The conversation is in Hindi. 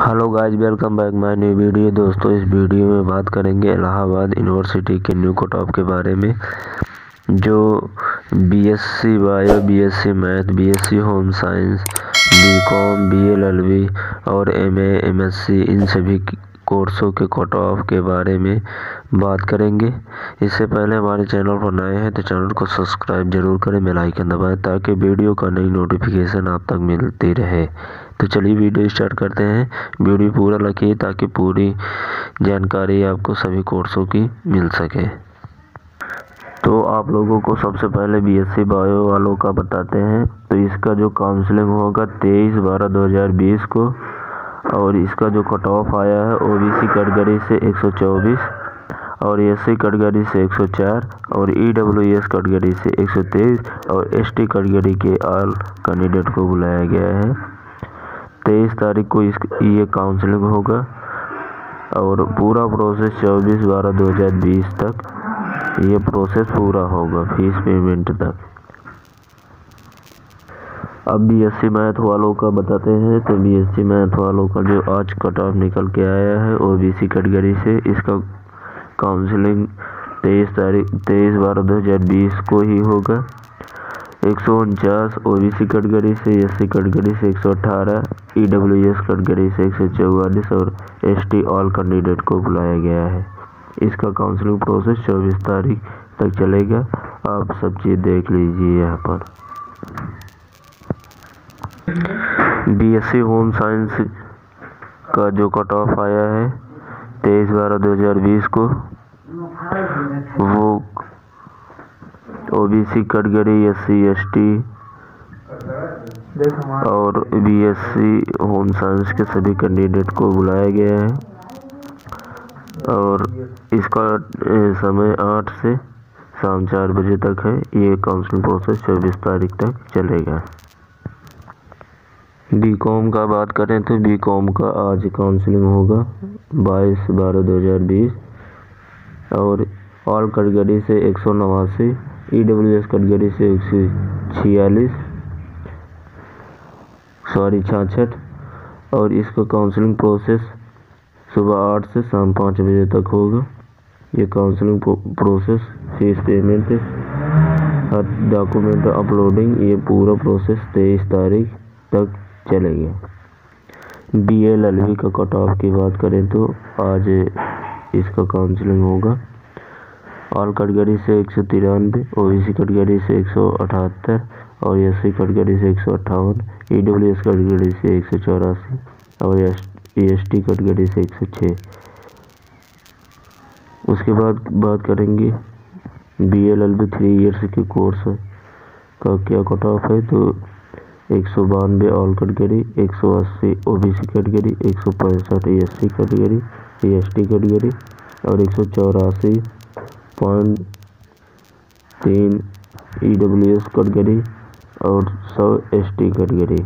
Hello guys welcome back my new video दोस्तों, इस वीडियो में बात करेंगे इलाहाबाद यूनिवर्सिटी के न्यू कट ऑफ़ के बारे में, जो BSc bio BSc math BSc home science BCom BLLB और एमए एमएससी इन सभी कोर्सों के कट ऑफ़ के बारे में बात करेंगे। इससे पहले हमारे चैनल पर नए हैं तो चैनल को सब्सक्राइब ज़रूर करें बेल आइकन दबाएँ, ताकि वीडियो का नई नोटिफिकेशन आप तक मिलती रहे। तो चलिए वीडियो स्टार्ट करते हैं। वीडियो पूरा रखिए ताकि पूरी जानकारी आपको सभी कोर्सों की मिल सके। तो आप लोगों को सबसे पहले बीएससी बायो वालों का बताते हैं। तो इसका जो काउंसलिंग होगा तेईस बारह दो हज़ार बीस को, और इसका जो कट ऑफ़ आया है ओबीसी कैटेगरी से 124 और एससी कैटेगरी से 104 और ईडब्ल्यूएस कैटेगरी से 123 और एसटी कैटेगरी के आल कैंडिडेट को बुलाया गया है। तेईस तारीख को इस, ये काउंसलिंग होगा और पूरा प्रोसेस चौबीस बारह दो हज़ार बीस तक ये प्रोसेस पूरा होगा फ़ीस पेमेंट तक। अब बी एस सी मैथ वालों का बताते हैं तो बी एस सी मैथ वालों का जो आज कट ऑफ़ निकल के आया है ओ बी सी कैटेगरी से, इसका काउंसलिंग तेईस तारीख, तेईस बारह दो हज़ार बीस को ही होगा। एक सौ उनचास ओ बी सी कैटेगरी से एस सी कैटेगरी से एक सौ अठारह ई डब्ल्यू एस कैटेगरी से एक सौ चौवालीस और एस टी ऑल कैंडिडेट को बुलाया गया है। इसका काउंसलिंग प्रोसेस चौबीस तारीख तक चलेगा। आप सब चीज़ देख लीजिए यहाँ पर। B S C home science का जो कट ऑफ़ आया है, तेईस बारह दो हज़ार बीस को, वो OBC category S C S T और B S C home science के सभी कैंडिडेट को बुलाया गया है। और इसका समय आठ से शाम चार बजे तक है। ये काउंसलिंग प्रोसेस चौबीस तारीख तक चलेगा। बी कॉम का बात करें तो बी कॉम का आज काउंसलिंग होगा बाईस बारह दो हज़ार बीस। और ऑल कैटेगरी से एक सौ नवासी ई डब्ल्यू एस कैटेगरी से एक सौ छियालीस, सॉरी छाछठ, और इसका काउंसलिंग प्रोसेस सुबह आठ से शाम पाँच बजे तक होगा। ये काउंसलिंग प्रोसेस फ़ीस पेमेंट हर डॉक्यूमेंट अपलोडिंग ये पूरा प्रोसेस तेईस तारीख तक चलेगा। बी एल एल वी का कट ऑफ़ की बात करें तो आज इसका काउंसलिंग होगा। ऑल कैटेगरी से एक सौ तिरानवे ओ बी सी कैटेगरी से एक सौ अठहत्तर, और एस सी कैटेगरी से एक सौ अट्ठावन ई डब्ल्यू एस कैटेगरी से एक सौ चौरासी, और एस टी कैटेगरी से एक सौ छः उसके बाद बात करेंगे B L L B three years के कोर्स का क्या कट ऑफ़ है? तो एक सौ बानवे ऑल कैटेगरी एक सौ अस्सी ओ बी सी कैटेगरी एक सौ पैंसठ E S C category S T category और एक सौ चौरासी पॉइंट तीन ई डब्ल्यू एस कैटेगरी और सौ एस टी कैटेगरी